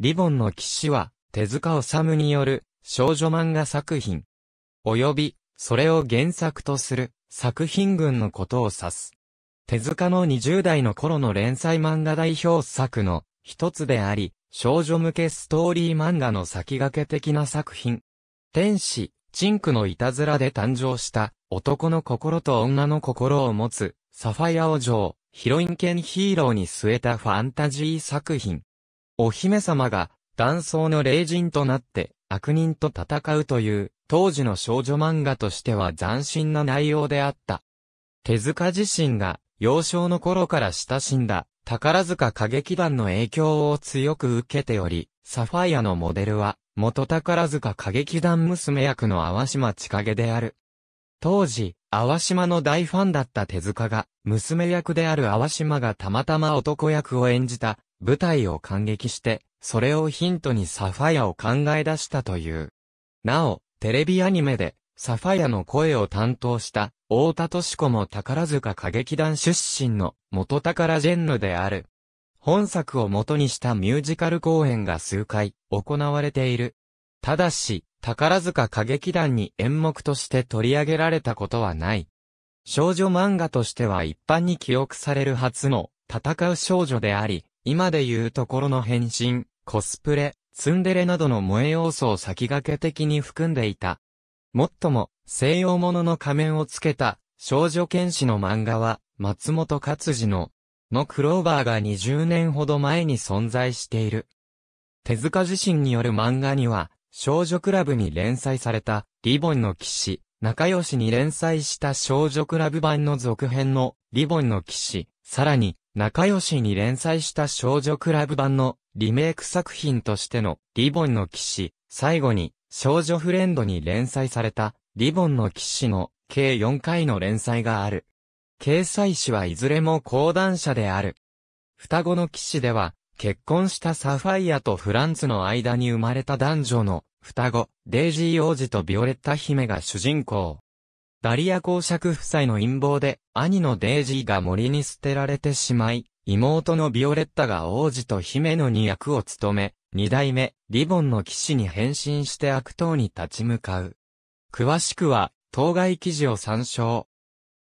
リボンの騎士は、手塚治虫による少女漫画作品。及び、それを原作とする作品群のことを指す。手塚の20代の頃の連載漫画代表作の一つであり、少女向けストーリー漫画の先駆け的な作品。天使、チンクのいたずらで誕生した男の心と女の心を持つサファイア王女をヒロイン犬ヒーローに据えたファンタジー作品。お姫様が断層の霊人となって悪人と戦うという当時の少女漫画としては斬新な内容であった。手塚自身が幼少の頃から親しんだ宝塚歌劇団の影響を強く受けており、サファイアのモデルは元宝塚歌劇団娘役の淡島千景である。当時、淡島の大ファンだった手塚が、娘役である淡島がたまたま男役を演じた舞台を感激して、それをヒントにサファイアを考え出したという。なお、テレビアニメで、サファイアの声を担当した、大田敏子も宝塚歌劇団出身の元宝ジェンヌである。本作を元にしたミュージカル公演が数回行われている。ただし、宝塚歌劇団に演目として取り上げられたことはない。少女漫画としては一般に記憶される初の戦う少女であり、今で言うところの変身、コスプレ、ツンデレなどの萌え要素を先駆け的に含んでいた。もっとも、西洋物の仮面をつけた少女剣士の漫画は、松本勝治ののクローバーが20年ほど前に存在している。手塚自身による漫画には、少女クラブに連載された、リボンの騎士、仲良しに連載した少女クラブ版の続編の、リボンの騎士、さらに、仲良しに連載した少女クラブ版の、リメイク作品としての、リボンの騎士、最後に、少女フレンドに連載された、リボンの騎士の、計4回の連載がある。掲載誌はいずれも講談社である。双子の騎士では、結婚したサファイアとフランツの間に生まれた男女の双子、デイジー王子とビオレッタ姫が主人公。ダリア公爵夫妻の陰謀で、兄のデイジーが森に捨てられてしまい、妹のビオレッタが王子と姫の二役を務め、二代目、リボンの騎士に変身して悪党に立ち向かう。詳しくは、当該記事を参照。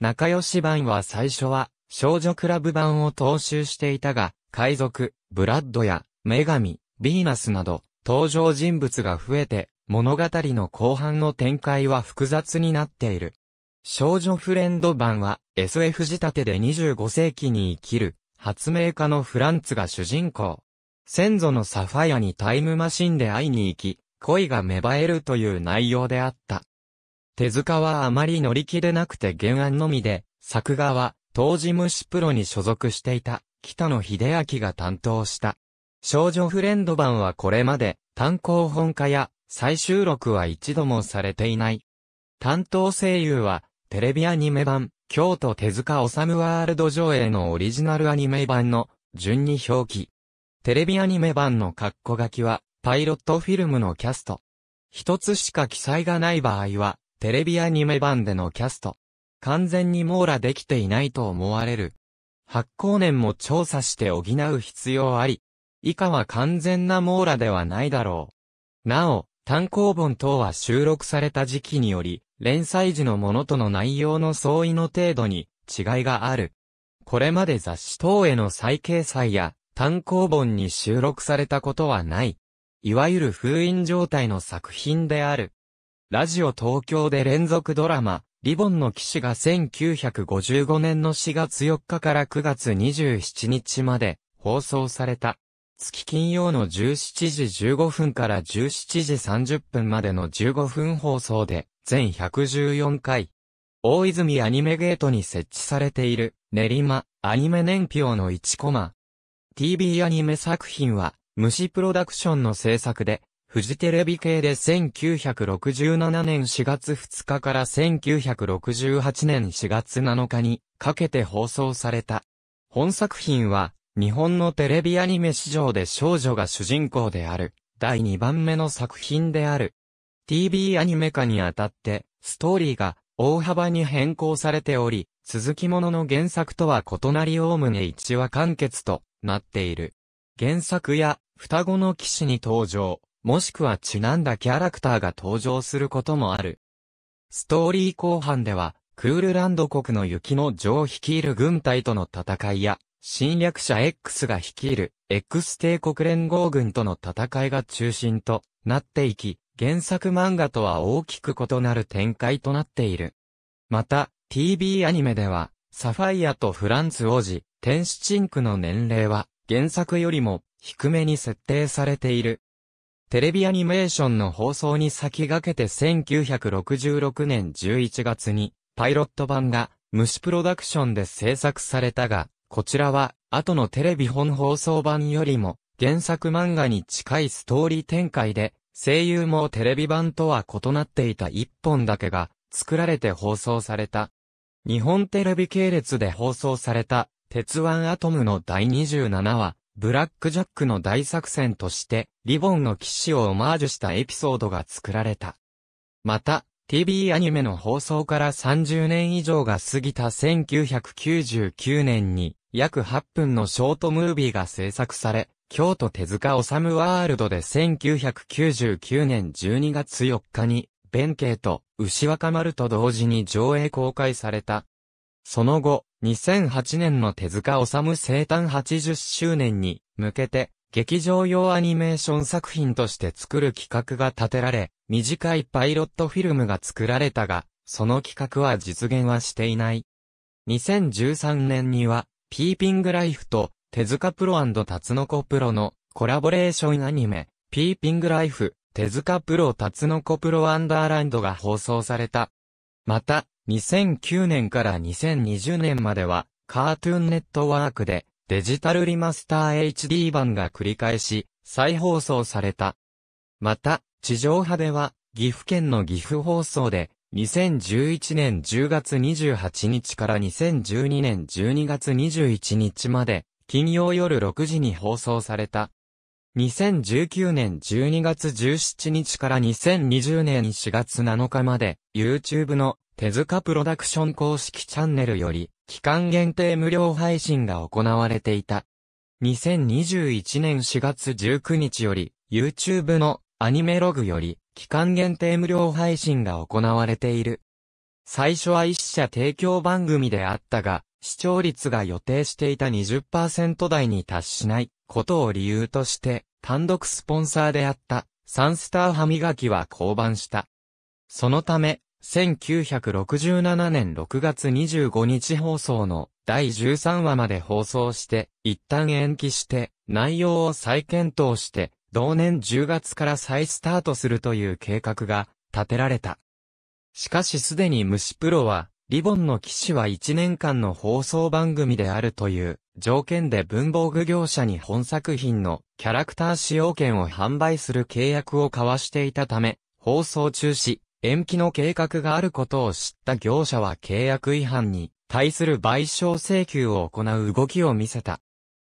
仲良し版は最初は少女クラブ版を踏襲していたが、海賊、ブラッドや女神、ヴィーナスなど登場人物が増えて物語の後半の展開は複雑になっている。少女フレンド版は SF 仕立てで25世紀に生きる発明家のフランツが主人公。先祖のサファイアにタイムマシンで会いに行き、恋が芽生えるという内容であった。手塚はあまり乗り気でなくて原案のみで、作画は、当時虫プロに所属していた、北野秀明が担当した。少女フレンド版はこれまで、単行本化や、再収録は一度もされていない。担当声優は、テレビアニメ版、京都手塚治虫ワールド上映のオリジナルアニメ版の、順に表記。テレビアニメ版のカッコ書きは、パイロットフィルムのキャスト。一つしか記載がない場合は、テレビアニメ版でのキャスト。完全に網羅できていないと思われる。発行年も調査して補う必要あり。以下は完全な網羅ではないだろう。なお、単行本等は収録された時期により、連載時のものとの内容の相違の程度に違いがある。これまで雑誌等への再掲載や単行本に収録されたことはない。いわゆる封印状態の作品である。ラジオ東京で連続ドラマ、リボンの騎士が1955年の4月4日から9月27日まで放送された。月金曜の17時15分から17時30分までの15分放送で全114回。大泉アニメゲートに設置されている練馬アニメ年表の1コマ。TV アニメ作品は虫プロダクションの制作でフジテレビ系で1967年4月2日から1968年4月7日にかけて放送された。本作品は日本のテレビアニメ史上で少女が主人公である第2番目の作品である。TV アニメ化にあたってストーリーが大幅に変更されており、続きものの原作とは異なりおおむね一話完結となっている。原作や双子の騎士に登場、もしくはちなんだキャラクターが登場することもある。ストーリー後半では、クールランド国の雪の女王率いる軍隊との戦いや、侵略者 X が率いる X 帝国連合軍との戦いが中心となっていき、原作漫画とは大きく異なる展開となっている。また、TV アニメでは、サファイアとフランツ王子、天使チンクの年齢は、原作よりも低めに設定されている。テレビアニメーションの放送に先駆けて1966年11月に、パイロット版が、虫プロダクションで制作されたが、こちらは、後のテレビ本放送版よりも、原作漫画に近いストーリー展開で、声優もテレビ版とは異なっていた一本だけが、作られて放送された。日本テレビ系列で放送された、鉄腕アトムの第27話、ブラックジャックの大作戦として、リボンの騎士をオマージュしたエピソードが作られた。また、TV アニメの放送から30年以上が過ぎた1999年に、約8分のショートムービーが制作され、京都手塚治虫ワールドで1999年12月4日に、弁慶と牛若丸と同時に上映公開された。その後、2008年の手塚治虫生誕80周年に向けて、劇場用アニメーション作品として作る企画が立てられ、短いパイロットフィルムが作られたが、その企画は実現はしていない。2013年には、ピーピングライフと手塚プロタツノコプロのコラボレーションアニメ、ピーピングライフ、手塚プロタツノコプロワンダーランドが放送された。また、2009年から2020年までは、カートゥーンネットワークでデジタルリマスター HD 版が繰り返し、再放送された。また、地上波では、岐阜県の岐阜放送で、2011年10月28日から2012年12月21日まで、金曜夜6時に放送された。2019年12月17日から2020年4月7日まで、YouTube の手塚プロダクション公式チャンネルより、期間限定無料配信が行われていた。2021年4月19日より、YouTube のアニメログより、期間限定無料配信が行われている。最初は一社提供番組であったが、視聴率が予定していた20%台に達しないことを理由として、単独スポンサーであったサンスター歯磨きは降板した。そのため、1967年6月25日放送の第13話まで放送して、一旦延期して、内容を再検討して、同年10月から再スタートするという計画が立てられた。しかしすでに虫プロは、リボンの騎士は1年間の放送番組であるという条件で文房具業者に本作品のキャラクター使用権を販売する契約を交わしていたため、放送中止、延期の計画があることを知った業者は契約違反に対する賠償請求を行う動きを見せた。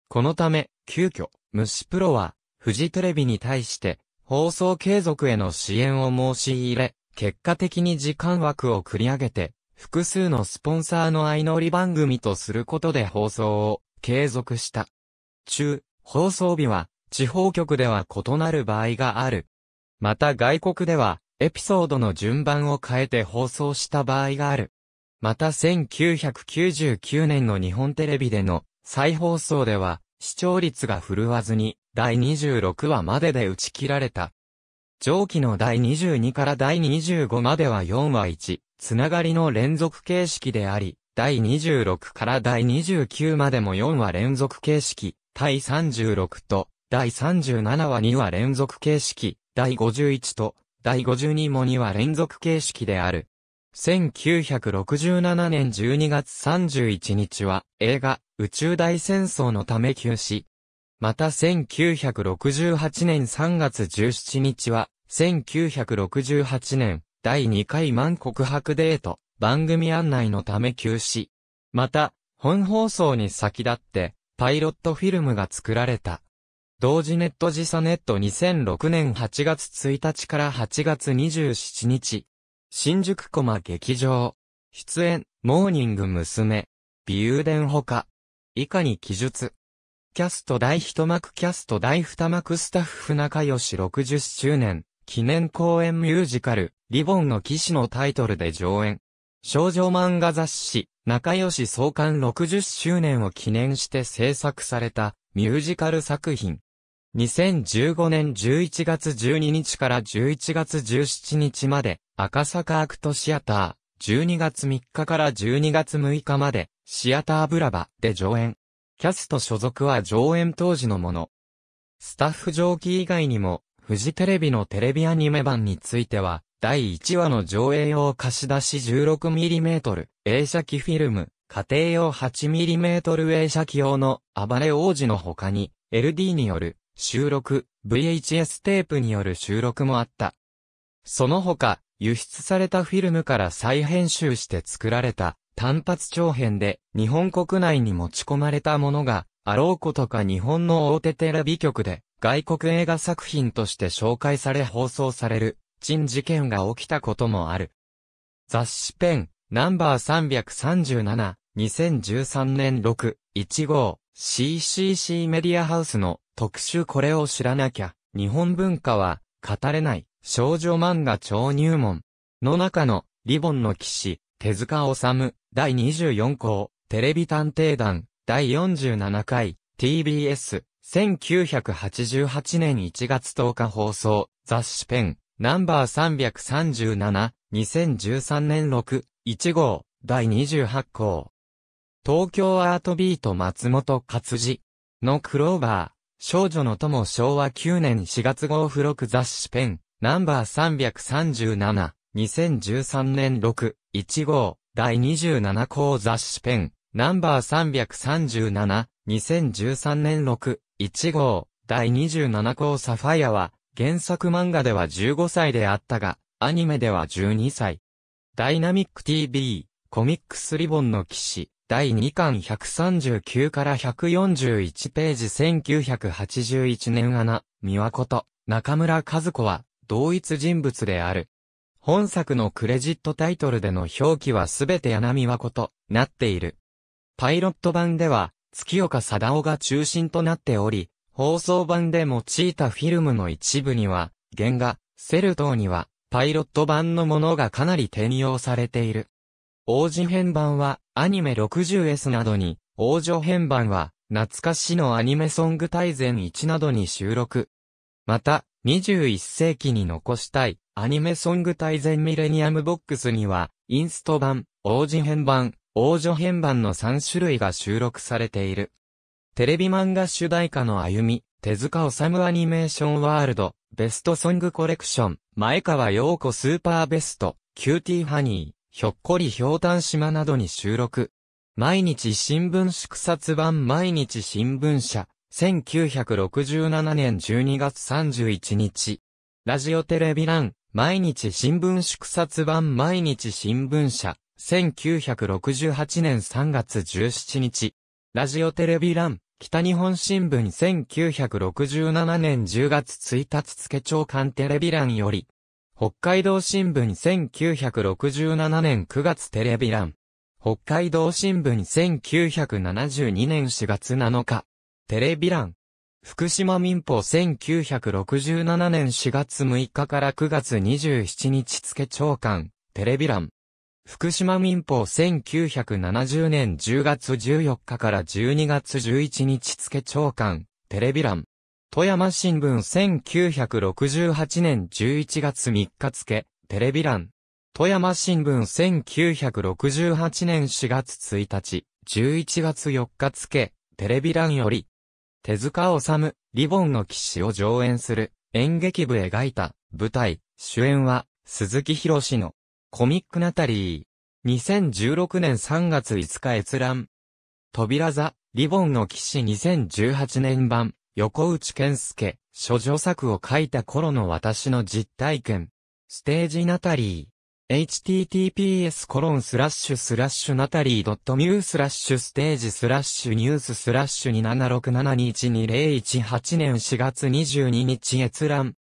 このため、急遽、虫プロは、フジテレビに対して、放送継続への支援を申し入れ、結果的に時間枠を繰り上げて、複数のスポンサーの相乗り番組とすることで放送を継続した。中、放送日は、地方局では異なる場合がある。また外国では、エピソードの順番を変えて放送した場合がある。また1999年の日本テレビでの再放送では視聴率が振るわずに第26話までで打ち切られた。上記の第22から第25までは4話1、つながりの連続形式であり、第26から第29までも4話連続形式、第36と第37話2話連続形式、第51と第52も2は連続形式である。1967年12月31日は映画宇宙大戦争のため休止。また1968年3月17日は1968年第2回満告白デート番組案内のため休止。また本放送に先立ってパイロットフィルムが作られた。同時ネット時差ネット2006年8月1日から8月27日。新宿コマ劇場。出演、モーニング娘。美優伝ほか。以下に記述。キャスト第一幕キャスト第二幕スタッフ仲良し60周年、記念公演ミュージカル、リボンの騎士のタイトルで上演。少女漫画雑誌、仲良し創刊60周年を記念して制作されたミュージカル作品。2015年11月12日から11月17日まで、赤坂アクトシアター、12月3日から12月6日まで、シアターブラバで上演。キャスト所属は上演当時のもの。スタッフ上記以外にも、フジテレビのテレビアニメ版については、第1話の上映用貸し出し 16mm 映写機フィルム、家庭用 8mm 映写機用の暴れ王子の他に LD による収録、VHS テープによる収録もあった。その他、輸出されたフィルムから再編集して作られた単発長編で日本国内に持ち込まれたものがあろうことか日本の大手テレビ局で外国映画作品として紹介され放送される珍事件が起きたこともある。雑誌ペン、ナンバー337、2013年6、1号、CCC メディアハウスの特集これを知らなきゃ、日本文化は語れない。少女漫画超入門の中のリボンの騎士、手塚治虫、第24項、テレビ探偵団、第47回、TBS、1988年1月10日放送、雑誌ペン、ナンバー337、2013年6、1号、第28項。東京アートビート松本勝治のクローバー、少女の友昭和9年4月号付録雑誌ペン、ナンバー337、2013年6、1号、第27項雑誌ペン、ナンバー337、2013年6、1号、第27項サファイアは、原作漫画では15歳であったが、アニメでは12歳。ダイナミック TV、コミックスリボンの騎士、第2巻139から141ページ1981年アナ、三輪こと、中村和子は、同一人物である。本作のクレジットタイトルでの表記はすべて穴見和子となっている。パイロット版では、月岡貞夫が中心となっており、放送版で用いたフィルムの一部には、原画、セル等には、パイロット版のものがかなり転用されている。王子編版は、アニメ 60S などに、王女編版は、懐かしのアニメソング大全1などに収録。また、21世紀に残したい、アニメソング大全ミレニアムボックスには、インスト版、王子編版、王女編版の3種類が収録されている。テレビ漫画主題歌の歩み、手塚治虫アニメーションワールド、ベストソングコレクション、前川陽子スーパーベスト、キューティーハニー、ひょっこりひょうたん島などに収録。毎日新聞縮刷版毎日新聞社、1967年12月31日。ラジオテレビ欄、毎日新聞縮刷版毎日新聞社、1968年3月17日。ラジオテレビ欄、北日本新聞1967年10月1日付長官テレビ欄より、北海道新聞1967年9月テレビ欄、北海道新聞1972年4月7日、テレビ欄、福島民報1967年4月6日から9月27日付長官、テレビ欄、福島民報1970年10月14日から12月11日付長官、テレビ欄。富山新聞1968年11月3日付、テレビ欄。富山新聞1968年4月1日、11月4日付、テレビ欄より、手塚治虫、リボンの騎士を上演する、演劇部描いた、舞台、主演は、鈴木博士の、コミックナタリー。2016年3月5日閲覧。扉座、リボンの騎士2018年版、横内健介、諸女作を書いた頃の私の実体験。ステージナタリー。https コロンスラッシュスラッシュナタリー .mu スラッシュステージスラッシュニューススラッシュ276721218年4月22日閲覧。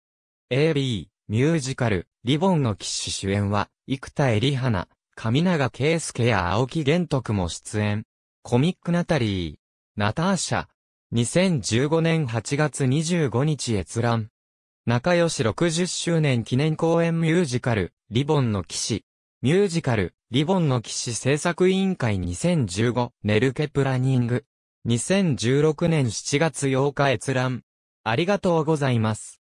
AB、ミュージカル、リボンの騎士主演は、生田絵里花、上永圭介や青木玄徳も出演。コミックナタリー、ナターシャ、2015年8月25日閲覧。仲良し60周年記念公演ミュージカル、リボンの騎士。ミュージカル、リボンの騎士制作委員会2015、ネルケプラニング。2016年7月8日閲覧。ありがとうございます。